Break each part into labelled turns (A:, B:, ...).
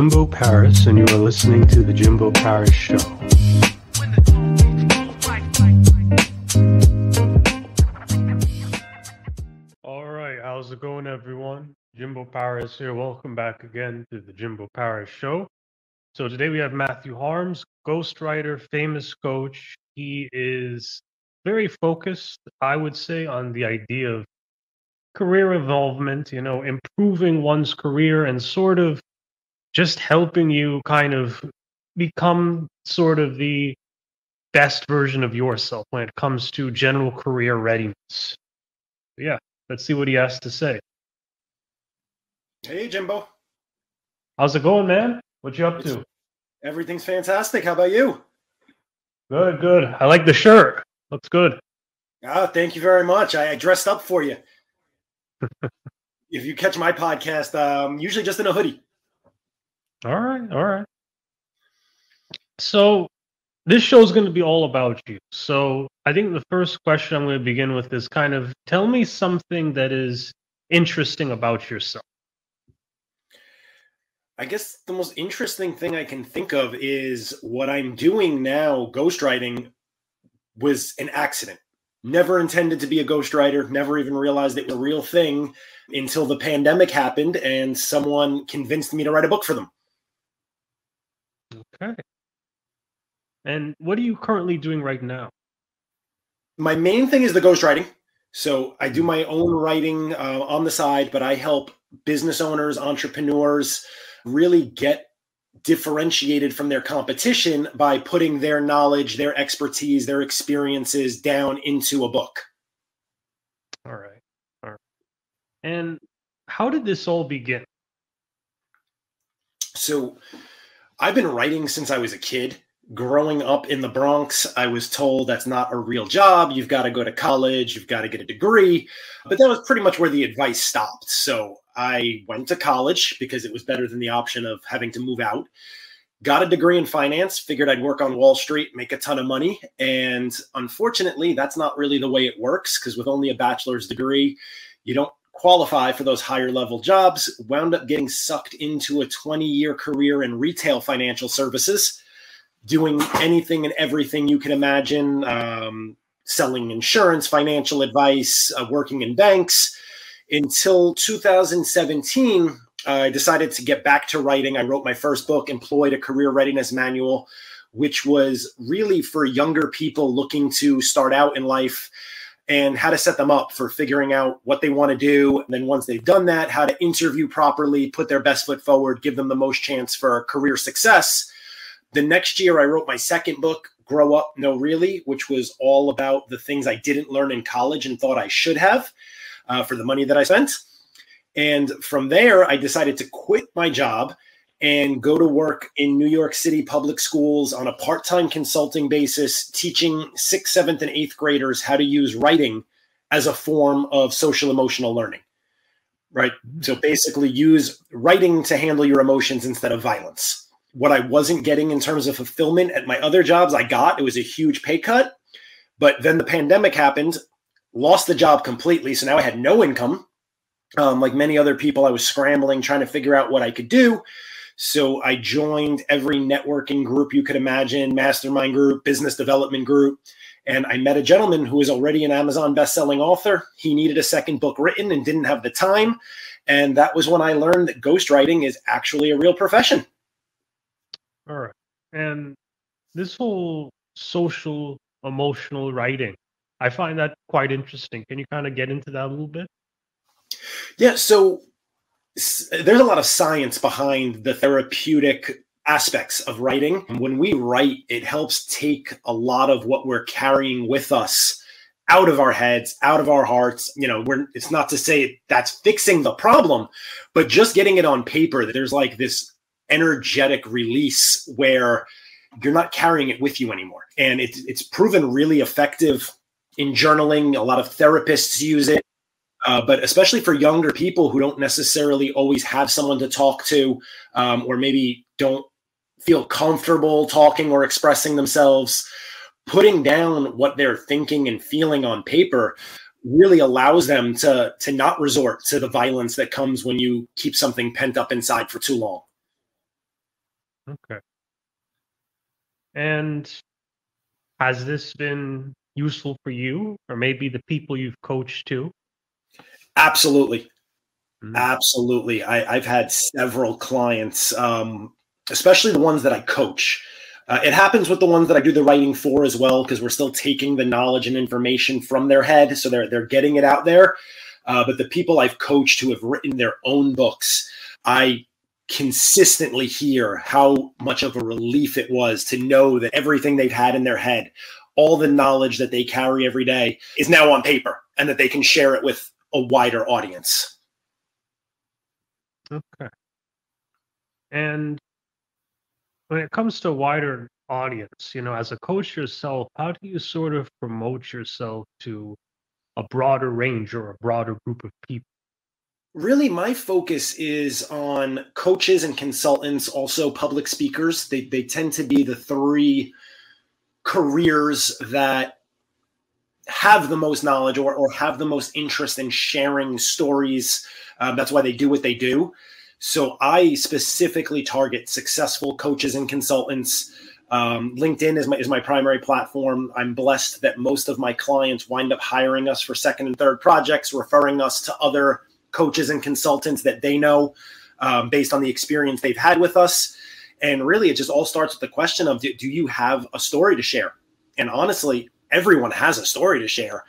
A: Jimbo Paris, and you are listening to The Jimbo Paris Show. All right, how's it going, everyone? Jimbo Paris here. Welcome back again to The Jimbo Paris Show. So today we have Matthew Harms, ghostwriter, famous coach. He is very focused, I would say, on the idea of career involvement, you know, improving one's career and sort of just helping you kind of become sort of the best version of yourself when it comes to general career readiness. Yeah, let's see what he has to say.
B: Hey, Jimbo.
A: How's it going, man? What you up to?
B: Everything's fantastic. How about you?
A: Good, good. I like the shirt. Looks good.
B: Ah, thank you very much. I, I dressed up for you. if you catch my podcast, um, usually just in a hoodie.
A: All right, all right. So this show is going to be all about you. So I think the first question I'm going to begin with is kind of tell me something that is interesting about yourself.
B: I guess the most interesting thing I can think of is what I'm doing now, ghostwriting, was an accident. Never intended to be a ghostwriter, never even realized it was a real thing until the pandemic happened and someone convinced me to write a book for them.
A: Okay. And what are you currently doing right now?
B: My main thing is the ghostwriting. So I do my own writing uh, on the side, but I help business owners, entrepreneurs really get differentiated from their competition by putting their knowledge, their expertise, their experiences down into a book.
A: All right. All right. And how did this all begin?
B: So I've been writing since I was a kid. Growing up in the Bronx, I was told that's not a real job. You've got to go to college, you've got to get a degree. But that was pretty much where the advice stopped. So I went to college because it was better than the option of having to move out. Got a degree in finance, figured I'd work on Wall Street, make a ton of money. And unfortunately, that's not really the way it works because with only a bachelor's degree, you don't qualify for those higher level jobs. Wound up getting sucked into a 20 year career in retail financial services, doing anything and everything you can imagine um, selling insurance, financial advice, uh, working in banks until 2017, I decided to get back to writing. I wrote my first book, Employed a Career Readiness Manual, which was really for younger people looking to start out in life and how to set them up for figuring out what they want to do. And then once they've done that, how to interview properly, put their best foot forward, give them the most chance for career success. The next year, I wrote my second book, Grow Up, No Really, which was all about the things I didn't learn in college and thought I should have uh, for the money that I spent. And from there, I decided to quit my job and go to work in New York City public schools on a part time consulting basis, teaching sixth, seventh, and eighth graders how to use writing as a form of social emotional learning. Right. So basically, use writing to handle your emotions instead of violence. What I wasn't getting in terms of fulfillment at my other jobs, I got. It was a huge pay cut. But then the pandemic happened lost the job completely. So now I had no income. Um, like many other people, I was scrambling, trying to figure out what I could do. So I joined every networking group you could imagine, mastermind group, business development group. And I met a gentleman who was already an Amazon best-selling author. He needed a second book written and didn't have the time. And that was when I learned that ghostwriting is actually a real profession.
A: All right. And this whole social emotional writing, I find that quite interesting. Can you kind of get into that a little bit?
B: Yeah. So there's a lot of science behind the therapeutic aspects of writing. When we write, it helps take a lot of what we're carrying with us out of our heads, out of our hearts. You know, we're it's not to say that's fixing the problem, but just getting it on paper, there's like this energetic release where you're not carrying it with you anymore. And it's it's proven really effective in journaling. A lot of therapists use it, uh, but especially for younger people who don't necessarily always have someone to talk to, um, or maybe don't feel comfortable talking or expressing themselves, putting down what they're thinking and feeling on paper really allows them to to not resort to the violence that comes when you keep something pent up inside for too long.
A: Okay. And has this been useful for you or maybe the people you've coached too?
B: Absolutely. Mm-hmm. Absolutely. I, have had several clients, um, especially the ones that I coach. Uh, it happens with the ones that I do the writing for as well, because we're still taking the knowledge and information from their head, so they're they're getting it out there. Uh, but the people I've coached who have written their own books, I consistently hear how much of a relief it was to know that everything they've had in their head, all the knowledge that they carry every day, is now on paper, and that they can share it with a wider audience.
A: Okay. And when it comes to a wider audience, you know, as a coach yourself, how do you sort of promote yourself to a broader range or a broader group of people?
B: Really, my focus is on coaches and consultants, also public speakers. They, they tend to be the three careers that have the most knowledge or, or have the most interest in sharing stories. Um, that's why they do what they do. So I specifically target successful coaches and consultants. Um, LinkedIn is my, is my primary platform. I'm blessed that most of my clients wind up hiring us for second and third projects, referring us to other coaches and consultants that they know um, based on the experience they've had with us. And really, it just all starts with the question of do, do you have a story to share? And honestly, everyone has a story to share.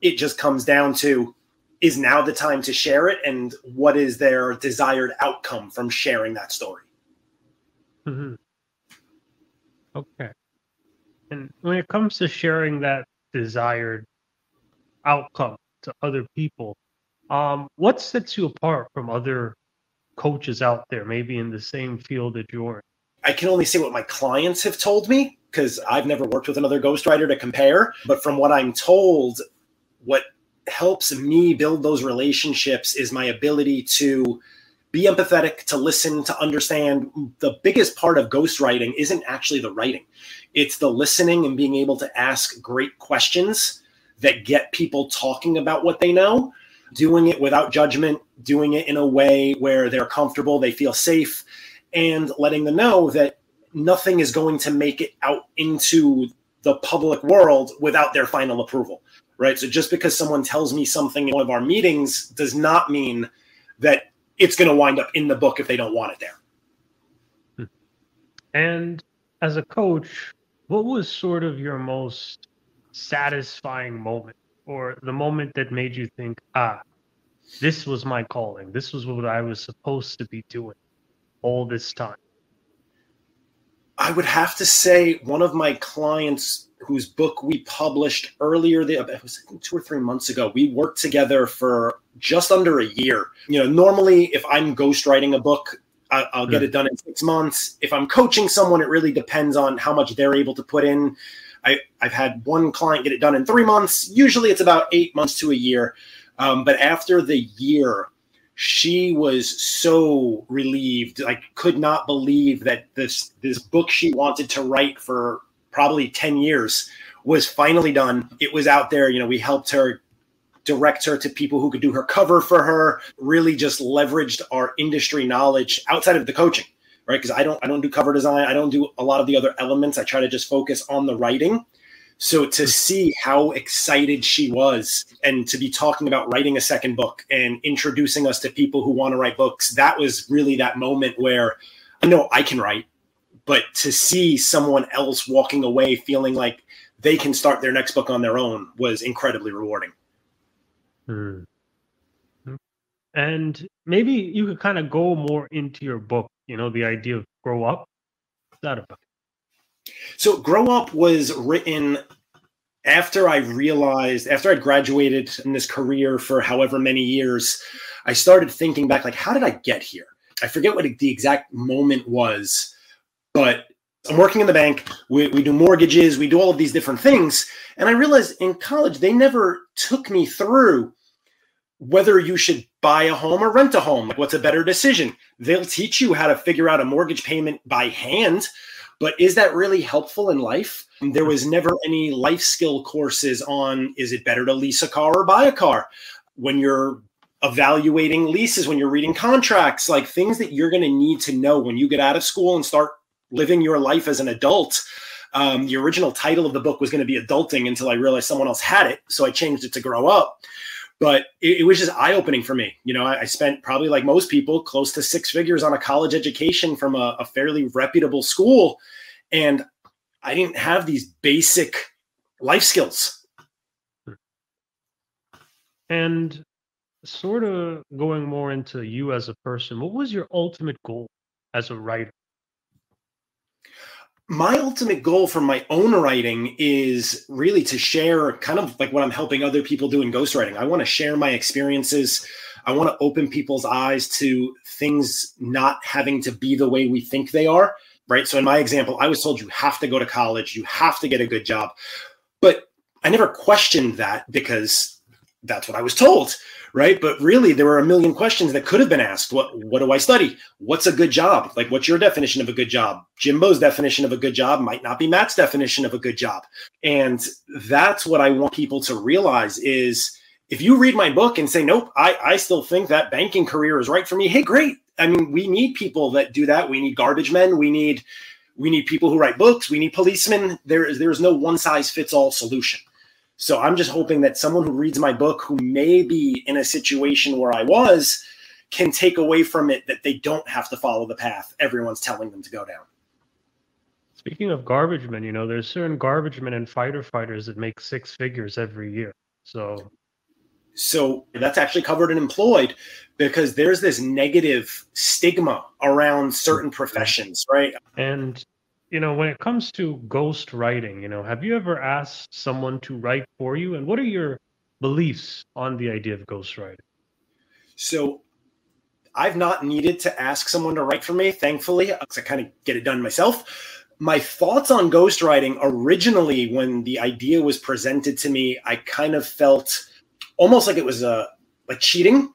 B: It just comes down to is now the time to share it and what is their desired outcome from sharing that story
A: mm-hmm. okay and when it comes to sharing that desired outcome to other people um, what sets you apart from other coaches out there maybe in the same field that you're in
B: i can only say what my clients have told me because i've never worked with another ghostwriter to compare but from what i'm told what helps me build those relationships is my ability to be empathetic, to listen, to understand. The biggest part of ghostwriting isn't actually the writing, it's the listening and being able to ask great questions that get people talking about what they know, doing it without judgment, doing it in a way where they're comfortable, they feel safe, and letting them know that nothing is going to make it out into the public world without their final approval right? So just because someone tells me something in one of our meetings does not mean that it's going to wind up in the book if they don't want it there.
A: Hmm. And as a coach, what was sort of your most satisfying moment or the moment that made you think, ah, this was my calling. This was what I was supposed to be doing all this time?
B: I would have to say one of my clients whose book we published earlier, the, it was two or three months ago. We worked together for just under a year. You know, normally if I'm ghostwriting a book, I, will get it done in six months. If I'm coaching someone, it really depends on how much they're able to put in. I, have had one client get it done in three months. Usually it's about eight months to a year. Um, but after the year, she was so relieved like could not believe that this this book she wanted to write for probably 10 years was finally done. It was out there you know we helped her direct her to people who could do her cover for her really just leveraged our industry knowledge outside of the coaching right? Because i don't i don't do cover design. I don't do a lot of the other elements. I try to just focus on the writing so to see how excited she was and to be talking about writing a second book and introducing us to people who want to write books, that was really that moment where I know I can write, but to see someone else walking away feeling like they can start their next book on their own was incredibly rewarding.
A: Hmm. And maybe you could kind of go more into your book, you know, the idea of grow up. What's that about?
B: So Grow Up was written after I realized, after I graduated in this career for however many years, I started thinking back, like, how did I get here? I forget what the exact moment was, but I'm working in the bank. We, we do mortgages, we do all of these different things. And I realized in college, they never took me through whether you should buy a home or rent a home. Like, what's a better decision? They'll teach you how to figure out a mortgage payment by hand but is that really helpful in life? There was never any life skill courses on is it better to lease a car or buy a car? When you're evaluating leases, when you're reading contracts, like things that you're going to need to know when you get out of school and start living your life as an adult. Um, the original title of the book was going to be Adulting until I realized someone else had it. So I changed it to Grow Up. But it, it was just eye opening for me. You know, I, I, spent probably like most people close to six figures on a college education from a, a fairly reputable school. And I didn't have these basic life skills.
A: And sort of going more into you as a person, what was your ultimate goal as a writer?
B: My ultimate goal for my own writing is really to share kind of like what I'm helping other people do in ghostwriting. I want to share my experiences. I want to open people's eyes to things not having to be the way we think they are. Right. So, in my example, I was told you have to go to college, you have to get a good job. But I never questioned that because that's what I was told right? But really, there were a million questions that could have been asked. What What do I study? What's a good job? Like, what's your definition of a good job? Jimbo's definition of a good job might not be Matt's definition of a good job, and that's what I want people to realize is. If you read my book and say, nope, I, I still think that banking career is right for me, hey, great. I mean, we need people that do that. We need garbage men. We need we need people who write books. We need policemen. There is there is no one size fits all solution. So I'm just hoping that someone who reads my book who may be in a situation where I was can take away from it that they don't have to follow the path everyone's telling them to go down.
A: Speaking of garbage men, you know, there's certain garbage men and fighter fighters that make six figures every year. So
B: so that's actually covered and employed because there's this negative stigma around certain mm-hmm. professions, right?
A: And you know, when it comes to ghost writing, you know, have you ever asked someone to write for you? And what are your beliefs on the idea of ghost writing?
B: So I've not needed to ask someone to write for me, thankfully, because I kind of get it done myself. My thoughts on ghostwriting originally, when the idea was presented to me, I kind of felt almost like it was a like cheating.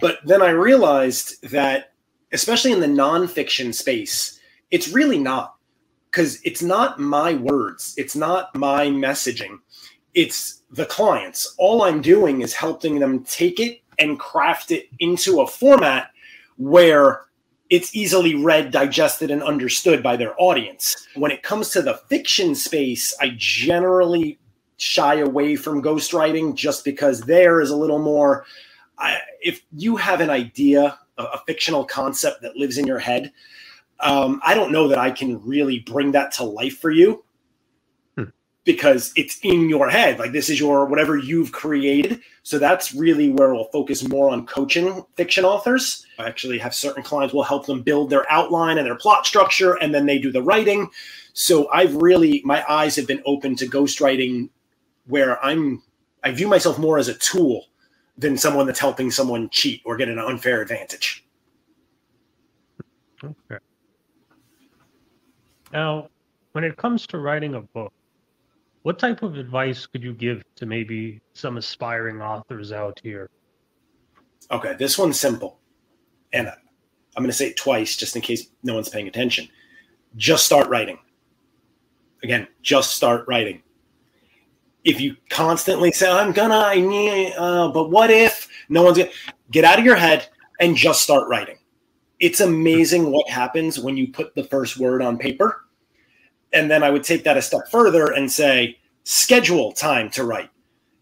B: But then I realized that, especially in the nonfiction space, it's really not because it's not my words, it's not my messaging, it's the clients. All I'm doing is helping them take it and craft it into a format where it's easily read, digested, and understood by their audience. When it comes to the fiction space, I generally shy away from ghostwriting just because there is a little more. I, if you have an idea, a, a fictional concept that lives in your head, um, I don't know that I can really bring that to life for you hmm. because it's in your head. Like this is your whatever you've created. So that's really where we'll focus more on coaching fiction authors. I actually have certain clients will help them build their outline and their plot structure, and then they do the writing. So I've really my eyes have been open to ghostwriting where I'm I view myself more as a tool than someone that's helping someone cheat or get an unfair advantage.
A: Okay. Now, when it comes to writing a book, what type of advice could you give to maybe some aspiring authors out here?
B: Okay, this one's simple. And I'm going to say it twice just in case no one's paying attention. Just start writing. Again, just start writing. If you constantly say, I'm gonna, I need, uh, but what if no one's gonna get out of your head and just start writing? It's amazing what happens when you put the first word on paper. And then I would take that a step further and say, schedule time to write.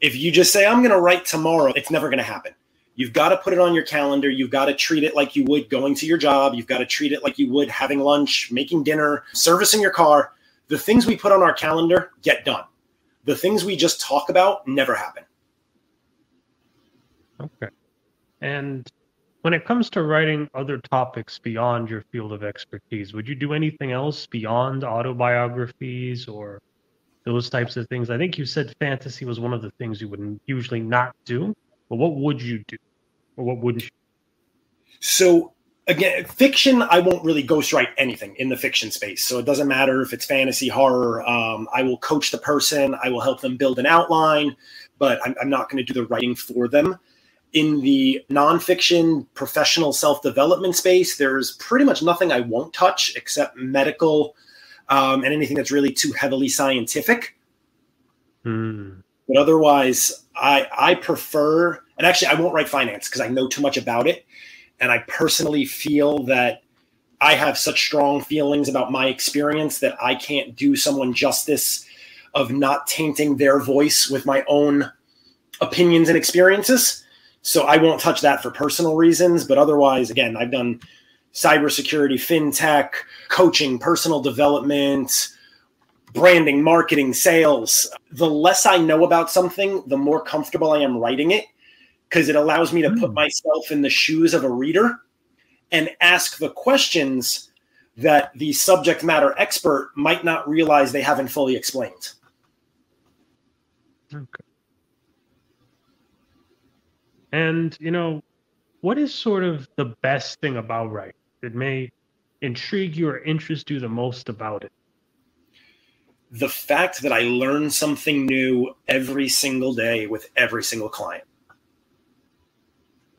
B: If you just say, I'm going to write tomorrow, it's never going to happen. You've got to put it on your calendar. You've got to treat it like you would going to your job. You've got to treat it like you would having lunch, making dinner, servicing your car. The things we put on our calendar get done. The things we just talk about never happen.
A: Okay. And when it comes to writing other topics beyond your field of expertise, would you do anything else beyond autobiographies or those types of things? I think you said fantasy was one of the things you would usually not do, but what would you do? Or what wouldn't you?
B: So again, fiction, I won't really ghostwrite anything in the fiction space. So it doesn't matter if it's fantasy, horror. Um, I will coach the person, I will help them build an outline, but I'm, I'm not going to do the writing for them in the nonfiction professional self development space, there's pretty much nothing I won't touch except medical um, and anything that's really too heavily scientific. Mm. But otherwise, I I prefer, and actually, I won't write finance because I know too much about it, and I personally feel that I have such strong feelings about my experience that I can't do someone justice of not tainting their voice with my own opinions and experiences. So I won't touch that for personal reasons, but otherwise, again, I've done cybersecurity, fintech, coaching, personal development, branding, marketing, sales. The less I know about something, the more comfortable I am writing it because it allows me to put hmm. myself in the shoes of a reader and ask the questions that the subject matter expert might not realize they haven't fully explained.
A: Okay. And, you know, what is sort of the best thing about writing that may intrigue you or interest you the most about it?
B: The fact that I learn something new every single day with every single client.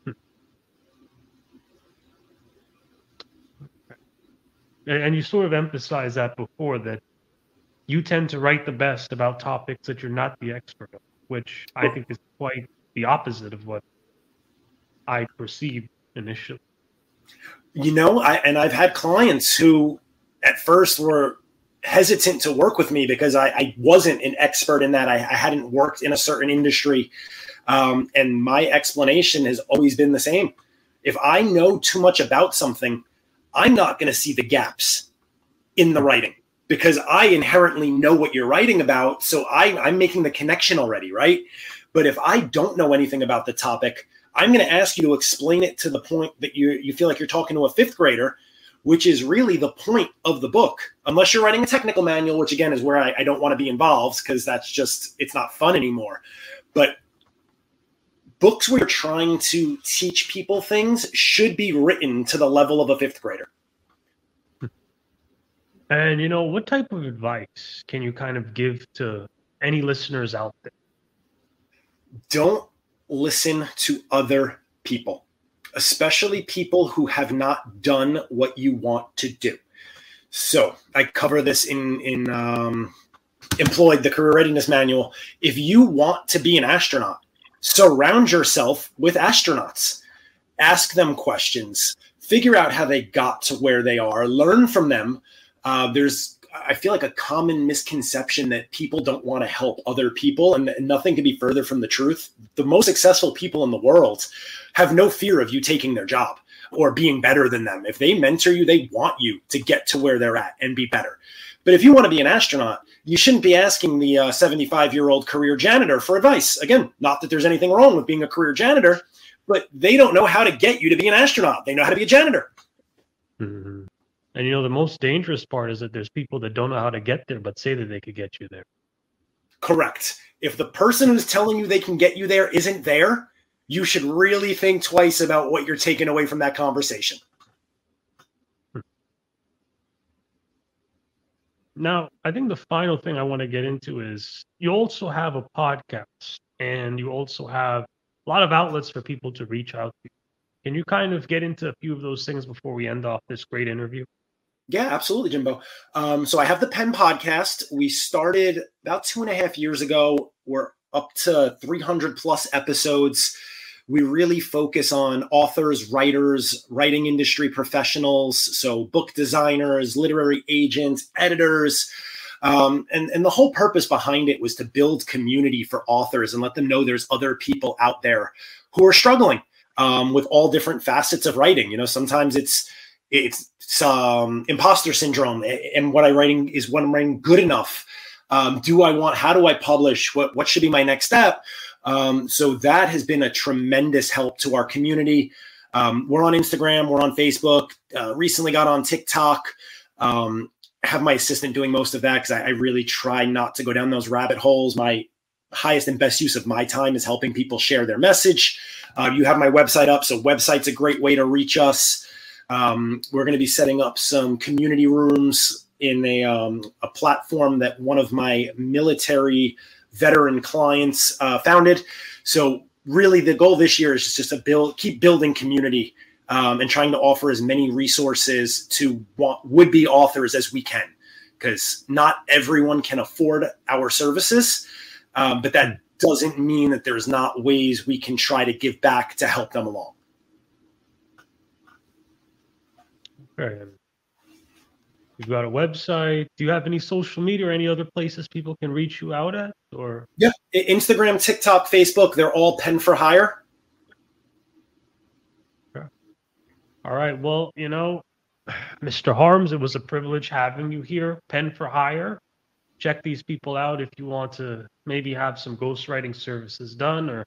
A: Hmm. And you sort of emphasized that before that you tend to write the best about topics that you're not the expert of, which I think is quite the opposite of what I perceived initially.
B: You know, I and I've had clients who at first were hesitant to work with me because I, I wasn't an expert in that. I, I, hadn't worked in a certain industry. Um, and my explanation has always been the same. If I know too much about something, I'm not going to see the gaps in the writing because I inherently know what you're writing about. So I, I'm making the connection already, right? But if I don't know anything about the topic, I'm going to ask you to explain it to the point that you you feel like you're talking to a fifth grader, which is really the point of the book. Unless you're writing a technical manual, which again is where I, I don't want to be involved because that's just it's not fun anymore. But books where you're trying to teach people things should be written to the level of a fifth grader.
A: And you know, what type of advice can you kind of give to any listeners out there?
B: Don't listen to other people, especially people who have not done what you want to do. So I cover this in in um, employed the career readiness manual. If you want to be an astronaut, surround yourself with astronauts. Ask them questions. Figure out how they got to where they are. Learn from them uh, there's I feel like a common misconception that people don't want to help other people, and, nothing can be further from the truth. The most successful people in the world have no fear of you taking their job or being better than them. If they mentor you, they want you to get to where they're at and be better. But if you want to be an astronaut, you shouldn't be asking the 75 uh, year old career janitor for advice. Again, not that there's anything wrong with being a career janitor, but they don't know how to get you to be an astronaut. They know how to be a janitor.
A: Mm-hmm. And you know, the most dangerous part is that there's people that don't know how to get there, but say that they could get you there.
B: Correct. If the person who's telling you they can get you there isn't there, you should really think twice about what you're taking away from that conversation. Hmm.
A: Now, I think the final thing I want to get into is you also have a podcast and you also have a lot of outlets for people to reach out to. Can you kind of get into a few of those things before we end off this great interview?
B: Yeah, absolutely, Jimbo. Um, so I have the Pen podcast. We started about two and a half years ago. We're up to 300 plus episodes. We really focus on authors, writers, writing industry professionals, so book designers, literary agents, editors. Um, and, and the whole purpose behind it was to build community for authors and let them know there's other people out there who are struggling um, with all different facets of writing. You know, sometimes it's it's some imposter syndrome. And what i'm writing is what i'm writing good enough. Um, do i want how do i publish what what should be my next step? Um, so that has been a tremendous help to our community. Um, we're on instagram we're on facebook uh, recently got on tiktok. Um, have my assistant doing most of that because I, I really try not to go down those rabbit holes. My highest and best use of my time is helping people share their message. Uh, you have my website up so website's a great way to reach us um, we're going to be setting up some community rooms in a, um, a platform that one of my military veteran clients uh, founded. So really, the goal this year is just to build, keep building community um, and trying to offer as many resources to would-be authors as we can, because not everyone can afford our services, um, but that doesn't mean that there's not ways we can try to give back to help them along.
A: You've got a website. Do you have any social media or any other places people can reach you out at? Or
B: yeah, Instagram, TikTok, Facebook, they're all pen for hire.
A: All right. Well, you know, Mr. Harms, it was a privilege having you here. Pen for hire. Check these people out if you want to maybe have some ghostwriting services done or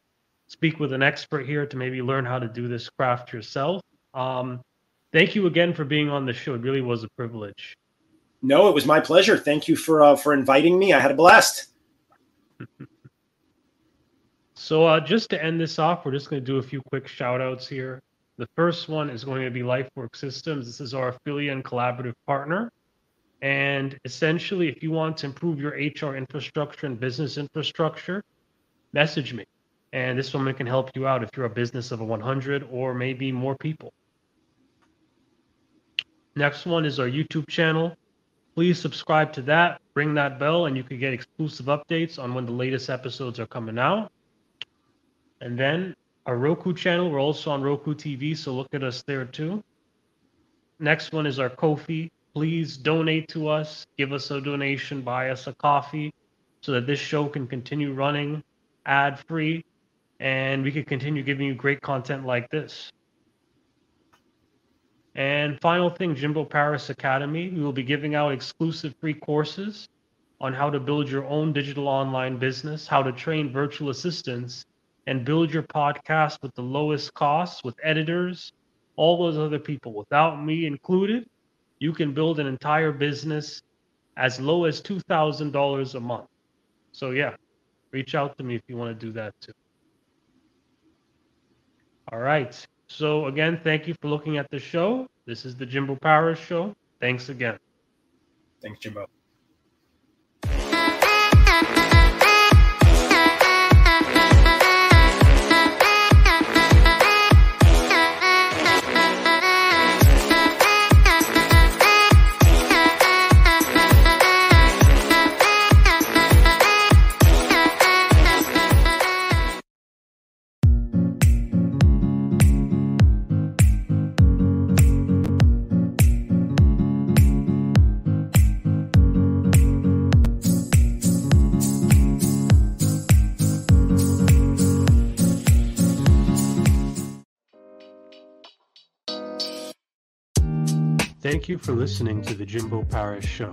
A: speak with an expert here to maybe learn how to do this craft yourself. Um, thank you again for being on the show. It really was a privilege.
B: No, it was my pleasure. Thank you for uh, for inviting me. I had a blast.
A: so, uh, just to end this off, we're just going to do a few quick shout outs here. The first one is going to be LifeWork Systems. This is our affiliate and collaborative partner. And essentially, if you want to improve your HR infrastructure and business infrastructure, message me. And this woman can help you out if you're a business of a 100 or maybe more people. Next one is our YouTube channel. Please subscribe to that, ring that bell, and you can get exclusive updates on when the latest episodes are coming out. And then our Roku channel, we're also on Roku TV, so look at us there too. Next one is our Ko-fi. Please donate to us, give us a donation, buy us a coffee so that this show can continue running ad free and we can continue giving you great content like this. And final thing, Jimbo Paris Academy, we will be giving out exclusive free courses on how to build your own digital online business, how to train virtual assistants, and build your podcast with the lowest costs with editors, all those other people. Without me included, you can build an entire business as low as $2,000 a month. So, yeah, reach out to me if you want to do that too. All right. So again, thank you for looking at the show. This is the Jimbo Paris Show. Thanks again.
B: Thanks, Jimbo.
A: Thank you for listening to the Jimbo Paris Show.